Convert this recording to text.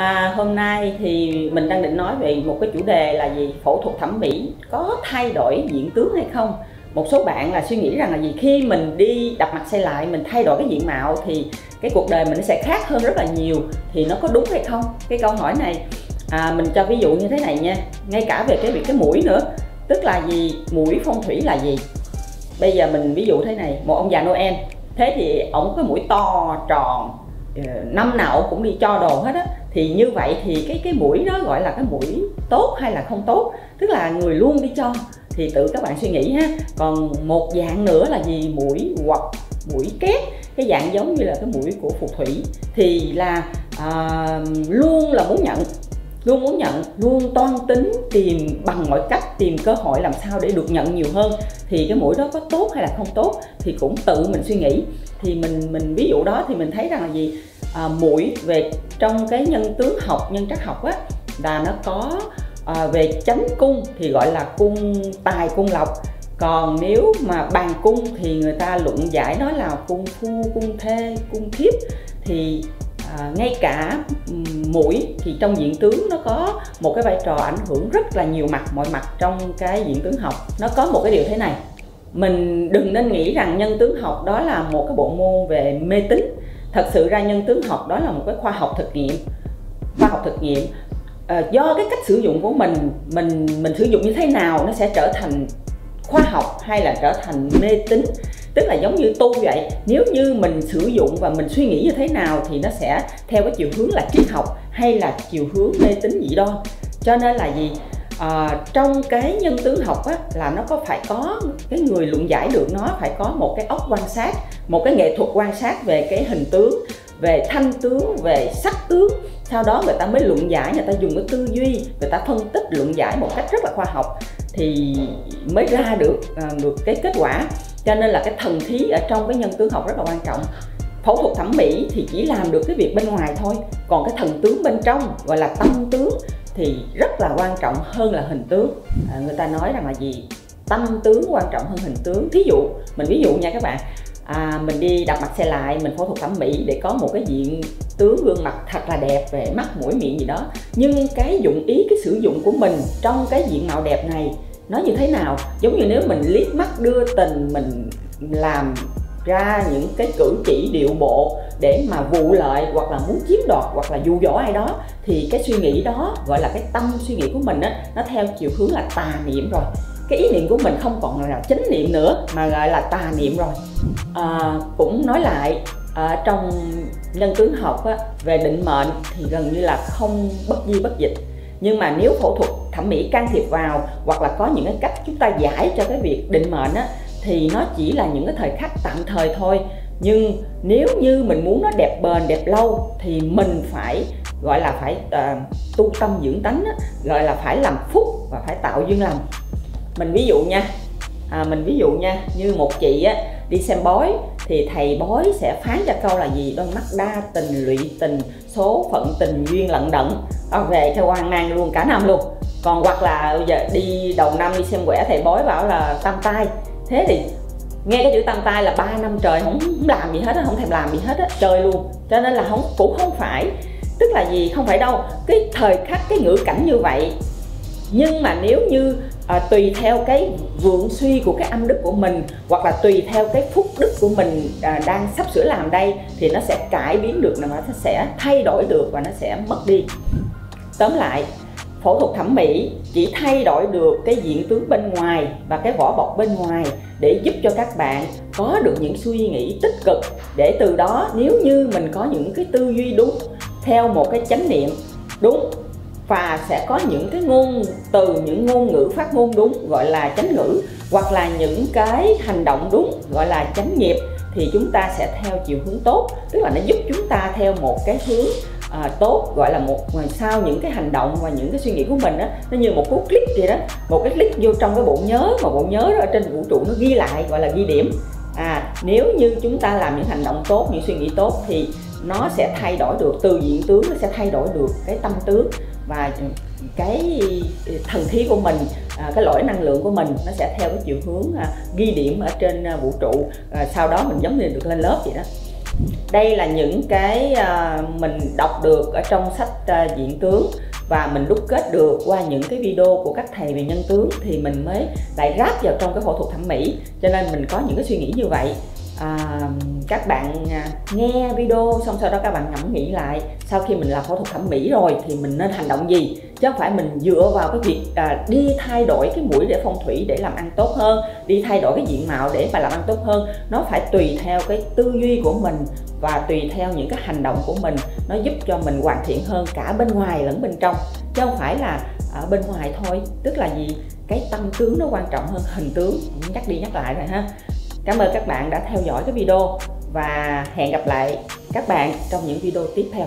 À, hôm nay thì mình đang định nói về một cái chủ đề là gì? Phẫu thuật thẩm mỹ có thay đổi diện tướng hay không? Một số bạn là suy nghĩ rằng là gì? Khi mình đi đập mặt xây lại mình thay đổi cái diện mạo thì cái cuộc đời mình nó sẽ khác hơn rất là nhiều. Thì nó có đúng hay không? Cái câu hỏi này à, mình cho ví dụ như thế này nha. Ngay cả về cái việc cái mũi nữa. Tức là gì? Mũi phong thủy là gì? Bây giờ mình ví dụ thế này. Một ông già noel. Thế thì ổng có mũi to tròn Ờ, năm nào cũng đi cho đồ hết á. Thì như vậy thì cái cái mũi đó gọi là cái mũi tốt hay là không tốt? Tức là người luôn đi cho thì tự các bạn suy nghĩ ha. Còn một dạng nữa là gì? Mũi hoặc mũi két. Cái dạng giống như là cái mũi của phù thủy. Thì là à, luôn là muốn nhận luôn muốn nhận luôn toan tính tìm bằng mọi cách tìm cơ hội làm sao để được nhận nhiều hơn. Thì cái mũi đó có tốt hay là không tốt thì cũng tự mình suy nghĩ. Thì mình mình ví dụ đó thì mình thấy rằng là gì? À, mũi về trong cái nhân tướng học nhân trắc học á là nó có à, về chánh cung thì gọi là cung tài cung lộc. Còn nếu mà bàn cung thì người ta luận giải nói là cung phu cung thê cung thiếp. Thì à, ngay cả mũi thì trong diện tướng nó có một cái vai trò ảnh hưởng rất là nhiều mặt mọi mặt trong cái diện tướng học. Nó có một cái điều thế này mình đừng nên nghĩ rằng nhân tướng học đó là một cái bộ môn về mê tín. Thật sự ra nhân tướng học đó là một cái khoa học thực nghiệm khoa học thực nghiệm. À, do cái cách sử dụng của mình mình mình sử dụng như thế nào nó sẽ trở thành khoa học hay là trở thành mê tín? Tức là giống như tu vậy nếu như mình sử dụng và mình suy nghĩ như thế nào thì nó sẽ theo cái chiều hướng là triết học hay là chiều hướng mê tín dị đoan. Cho nên là gì? À, trong cái nhân tướng học á, là nó có phải có cái người luận giải được nó phải có một cái óc quan sát một cái nghệ thuật quan sát về cái hình tướng về thanh tướng về sắc tướng sau đó người ta mới luận giải người ta dùng cái tư duy người ta phân tích luận giải một cách rất là khoa học thì mới ra được à, được cái kết quả. Cho nên là cái thần khí ở trong cái nhân tướng học rất là quan trọng. Phẫu thuật thẩm mỹ thì chỉ làm được cái việc bên ngoài thôi còn cái thần tướng bên trong gọi là tâm tướng thì rất là quan trọng hơn là hình tướng. À, người ta nói rằng là gì? Tâm tướng quan trọng hơn hình tướng. Thí dụ mình ví dụ nha các bạn à, mình đi đặt mặt xe lại mình phẫu thuật thẩm mỹ để có một cái diện tướng gương mặt thật là đẹp về mắt mũi miệng gì đó. Nhưng cái dụng ý cái sử dụng của mình trong cái diện mạo đẹp này nó như thế nào? Giống như nếu mình liếc mắt đưa tình mình làm ra những cái cử chỉ điệu bộ để mà vụ lợi hoặc là muốn chiếm đoạt hoặc là dụ dỗ ai đó thì cái suy nghĩ đó gọi là cái tâm suy nghĩ của mình á nó theo chiều hướng là tà niệm rồi cái ý niệm của mình không còn là chánh niệm nữa mà gọi là tà niệm rồi. À, cũng nói lại à, trong nhân tướng học á, về định mệnh thì gần như là không bất di bất dịch. Nhưng mà nếu phẫu thuật thẩm mỹ can thiệp vào hoặc là có những cái cách chúng ta giải cho cái việc định mệnh á thì nó chỉ là những cái thời khắc tạm thời thôi. Nhưng nếu như mình muốn nó đẹp bền đẹp lâu thì mình phải gọi là phải uh, tu tâm dưỡng tánh á, gọi là phải làm phúc và phải tạo duyên lành mình ví dụ nha. À, mình ví dụ nha như một chị á đi xem bói thì thầy bói sẽ phán cho câu là gì? Đôi mắt đa tình lụy tình số phận tình duyên lận đận. À, về cho hoang mang luôn cả năm luôn. Còn hoặc là bây giờ đi đầu năm đi xem quẻ thầy bói bảo là tam tai. Thế thì nghe cái chữ tam tai là 3 năm trời không làm gì hết á không thèm làm gì hết á trời luôn. Cho nên là không cũng không phải tức là gì? Không phải đâu. Cái thời khắc cái ngữ cảnh như vậy. Nhưng mà nếu như à, tùy theo cái vượng suy của cái âm đức của mình hoặc là tùy theo cái phúc đức của mình à, đang sắp sửa làm đây thì nó sẽ cải biến được nó sẽ thay đổi được và nó sẽ mất đi. Tóm lại phẫu thuật thẩm mỹ chỉ thay đổi được cái diện tướng bên ngoài và cái vỏ bọc bên ngoài để giúp cho các bạn có được những suy nghĩ tích cực. Để từ đó nếu như mình có những cái tư duy đúng theo một cái chánh niệm đúng và sẽ có những cái ngôn từ những ngôn ngữ phát ngôn đúng gọi là chánh ngữ hoặc là những cái hành động đúng gọi là chánh nghiệp thì chúng ta sẽ theo chiều hướng tốt. Tức là nó giúp chúng ta theo một cái hướng à, tốt gọi là một ngoài sau những cái hành động và những cái suy nghĩ của mình á. Nó như một cú click vậy đó một cái click vô trong cái bộ nhớ mà bộ nhớ đó ở trên vũ trụ nó ghi lại gọi là ghi điểm. À nếu như chúng ta làm những hành động tốt những suy nghĩ tốt thì nó sẽ thay đổi được từ diện tướng nó sẽ thay đổi được cái tâm tướng và cái thần khí của mình à, cái lõi năng lượng của mình nó sẽ theo cái chiều hướng à, ghi điểm ở trên à, vũ trụ. Sau đó mình giống như được lên lớp vậy đó. Đây là những cái mình đọc được ở trong sách diễn diện tướng. Và mình đúc kết được qua những cái video của các thầy về nhân tướng thì mình mới lại ráp vào trong cái phẫu thuật thẩm mỹ. Cho nên mình có những cái suy nghĩ như vậy à, các bạn à, nghe video xong sau đó các bạn ngẫm nghĩ lại sau khi mình làm phẫu thuật thẩm mỹ rồi thì mình nên hành động gì? Chứ không phải mình dựa vào cái việc à, đi thay đổi cái mũi để phong thủy để làm ăn tốt hơn đi thay đổi cái diện mạo để mà làm ăn tốt hơn. Nó phải tùy theo cái tư duy của mình và tùy theo những cái hành động của mình. Nó giúp cho mình hoàn thiện hơn cả bên ngoài lẫn bên trong. Chứ không phải là ở bên ngoài thôi. Tức là gì? Cái tâm tướng nó quan trọng hơn hình tướng. Nhắc đi nhắc lại rồi ha cảm ơn các bạn đã theo dõi cái video và hẹn gặp lại các bạn trong những video tiếp theo.